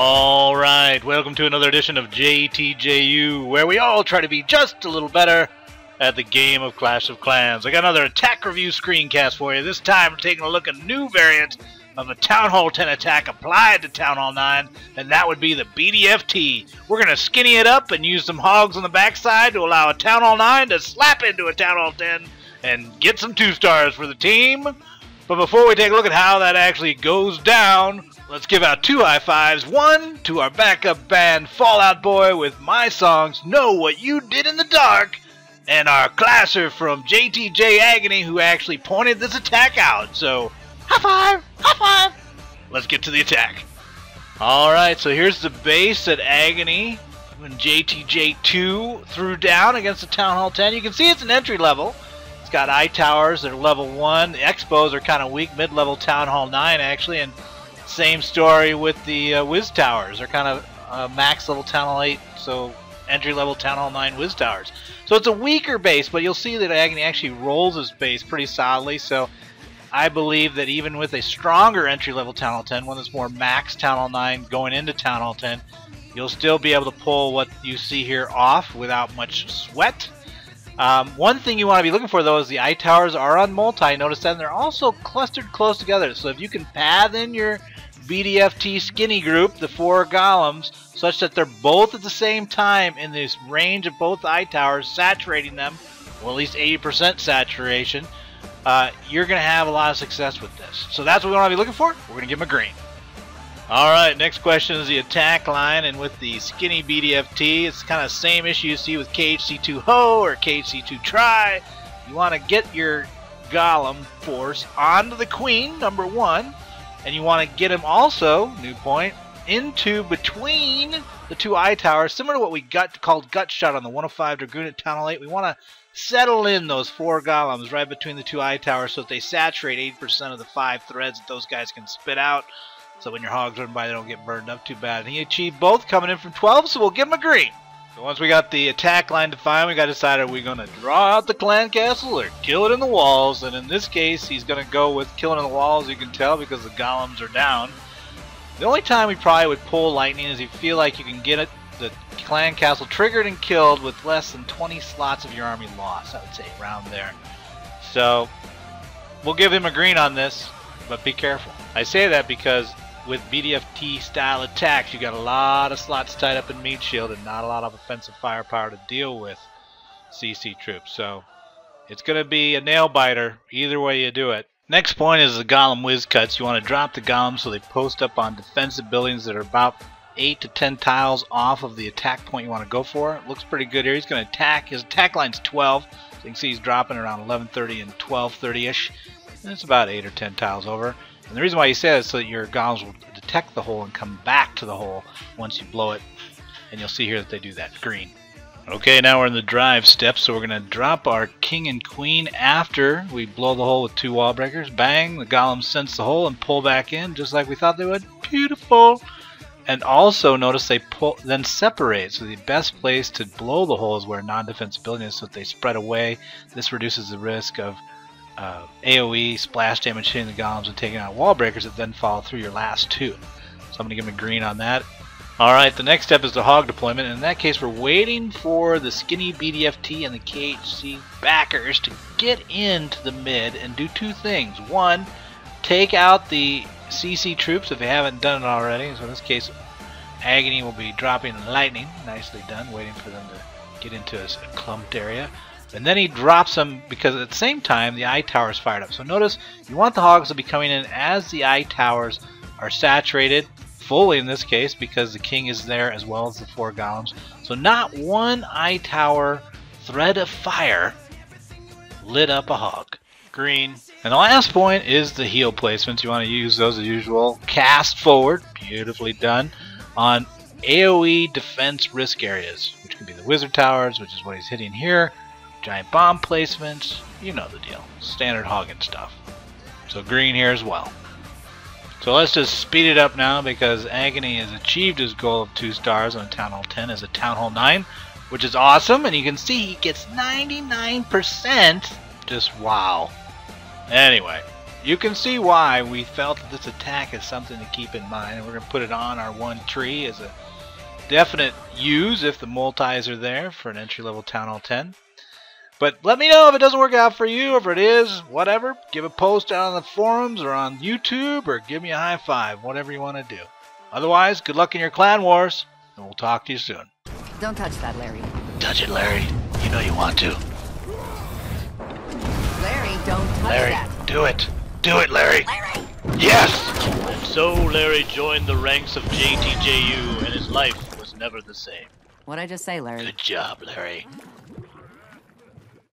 All right, welcome to another edition of JTJU, where we all try to be just a little better at the game of Clash of Clans. I got another attack review screencast for you. This time, we're taking a look at a new variant of a Town Hall 10 attack applied to Town Hall 9, and that would be the BDFT. We're going to skinny it up and use some hogs on the backside to allow a Town Hall 9 to slap into a Town Hall 10 and get some two stars for the team. But before we take a look at how that actually goes down, Let's give out two high fives. One to our backup band, Fall Out Boy, with my songs Know What You Did in the Dark, and our Clasher from JTJ Agony, who actually pointed this attack out. So, high five! High five! Let's get to the attack. Alright, so here's the base at Agony when JTJ2 threw down against the Town Hall 10. You can see it's an entry level. It's got eye towers They're level 1. The X-Bows are kind of weak, mid level Town Hall 9 actually, and same story with the uh, Wiz Towers. They're kind of uh, max level Town Hall 8, so entry level Town Hall 9 Wiz Towers. So it's a weaker base, but you'll see that Agony actually rolls his base pretty solidly. So I believe that even with a stronger entry level Town Hall 10, one that's more max Town Hall 9 going into Town Hall 10, you'll still be able to pull what you see here off without much sweat. Um, one thing you want to be looking for though is the eye towers are on multi. Notice that and they're also clustered close together. So if you can path in your BDFT skinny group, the four golems, such that they're both at the same time in this range of both eye towers, saturating them, well, at least 80% saturation, uh, you're going to have a lot of success with this. So that's what we want to be looking for. We're going to give them a green. All right, next question is the attack line, and with the skinny BDFT, it's kind of same issue you see with KHC2 Ho or KHC2 Try. You want to get your Golem force onto the Queen, number one, and you want to get him also, new point, into between the two eye towers, similar to what we got called gut shot on the 105 Dragoon at Hall 8. We want to settle in those four golems right between the two eye towers so that they saturate 80% of the five threads that those guys can spit out. So when your hogs run by, they don't get burned up too bad. And he achieved both coming in from 12, so we'll give him a green. So once we got the attack line defined, we got to decide are we going to draw out the clan castle or kill it in the walls. And in this case, he's going to go with killing in the walls, you can tell, because the golems are down. The only time we probably would pull lightning is if you feel like you can get it, the clan castle triggered and killed with less than 20 slots of your army lost, I would say, around there. So we'll give him a green on this, but be careful. I say that because with BDFT style attacks, you got a lot of slots tied up in meat shield and not a lot of offensive firepower to deal with CC troops. So it's going to be a nail biter either way you do it. Next point is the Golem Whiz Cuts. You want to drop the Golems so they post up on defensive buildings that are about 8 to 10 tiles off of the attack point you want to go for. It looks pretty good here. He's going to attack. His attack line's 12. So you can see he's dropping around 1130 and 1230-ish. And it's about 8 or 10 tiles over. And the reason why you say that is so that your golems will detect the hole and come back to the hole once you blow it. And you'll see here that they do that. Green. Okay, now we're in the drive step, so we're going to drop our king and queen after we blow the hole with two wall breakers. Bang, the golem sense the hole and pull back in, just like we thought they would. Beautiful! And also notice they pull, then separate. So the best place to blow the hole is where non-defensive building is, so that they spread away. This reduces the risk of uh, AoE splash damage hitting the golems and taking out wall breakers that then follow through your last two. So I'm going to give him a green on that. Alright, the next step is the hog deployment. In that case, we're waiting for the skinny BDFT and the KHC backers to get into the mid and do two things. One, take out the CC troops if they haven't done it already. So in this case, Agony will be dropping lightning. Nicely done, waiting for them to get into a clumped area. And then he drops them because at the same time the eye tower is fired up. So notice you want the hogs to be coming in as the eye towers are saturated fully in this case because the king is there as well as the four golems. So not one eye tower thread of fire lit up a hog. Green. And the last point is the heal placements. You want to use those as usual. Cast forward, beautifully done, on AoE defense risk areas, which could be the wizard towers, which is what he's hitting here, giant bomb placements, you know the deal. Standard hogging stuff. So green here as well. So let's just speed it up now because Agony has achieved his goal of 2 stars on Town Hall 10 as a Town Hall 9, which is awesome, and you can see he gets 99%. Just wow. Anyway, you can see why we felt that this attack is something to keep in mind, and we're going to put it on our one tree as a definite use if the multis are there for an entry-level Town Hall 10. But let me know if it doesn't work out for you, if it is, whatever. Give a post out on the forums or on YouTube, or give me a high five, whatever you want to do. Otherwise, good luck in your clan wars, and we'll talk to you soon. Don't touch that, Larry. Touch it, Larry. You know you want to. Larry, don't touch Larry, that. do it. Do it, Larry. Larry! Yes! And so Larry joined the ranks of JTJU, and his life was never the same. What'd I just say, Larry? Good job, Larry.